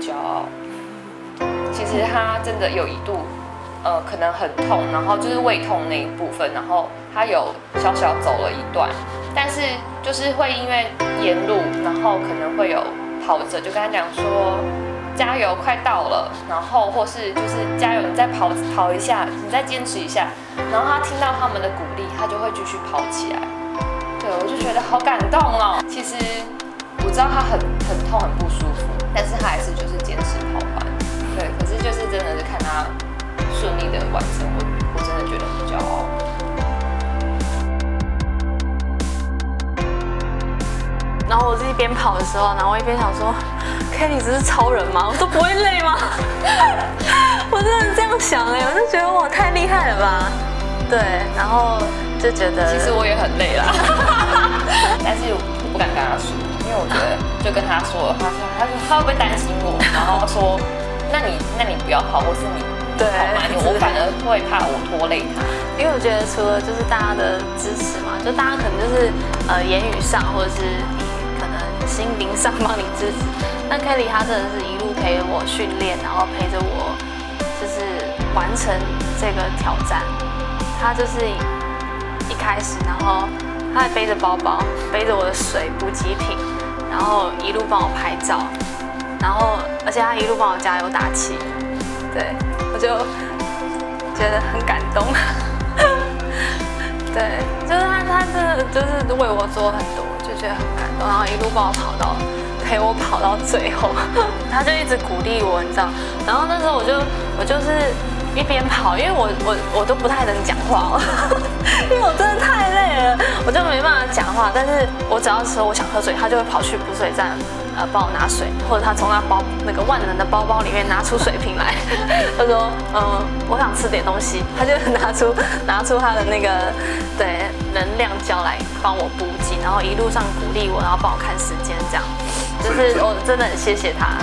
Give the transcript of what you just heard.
骄傲。其实他真的有一度，呃，可能很痛，然后就是胃痛那一部分，然后他有小小走了一段，但是就是会因为沿路，然后可能会有跑者就跟他讲说加油，快到了，然后或是就是加油，你再跑跑一下，你再坚持一下，然后他听到他们的鼓励，他就会继续跑起来。对，我就觉得好感动哦。其实我知道他很很痛很不舒服，但是他还是就是坚持跑完。对，可是就是真的是看他顺利的完成，我我真的觉得很骄傲。然后我自己边跑的时候，然后我一边想说，Kelly 只是超人吗？我都不会累吗？我真的这样想哎，我就觉得我太厉害了吧。对，然后就觉得，其实我也很累啦，但是我不敢跟他说，因为我觉得就跟他说了，他说，他说他会不会担心我，然后说，那你那你不要跑，或是你对跑慢一点，我反而会怕我拖累他。因为我觉得除了就是大家的支持嘛，就大家可能就是呃言语上，或者是可能心灵上帮你支持。那 Kelly 他真的是一路陪着我训练，然后陪着我就是完成这个挑战。他就是一开始，然后他还背着包包，背着我的水补给品，然后一路帮我拍照，然后而且他一路帮我加油打气，对我就觉得很感动。对，就是他，他真的就是为我做很多，就觉得很感动，然后一路帮我跑到陪我跑到最后，他就一直鼓励我，你知道，然后那时候我就我就是。一边跑，因为我我我都不太能讲话，因为我真的太累了，我就没办法讲话。但是我只要说我想喝水，他就会跑去补水站，呃，帮我拿水，或者他从他包那个万能的包包里面拿出水瓶来，他说，嗯，我想吃点东西，他就拿出拿出他的那个对能量胶来帮我补给，然后一路上鼓励我，然后帮我看时间，这样，就是我真的很谢谢他。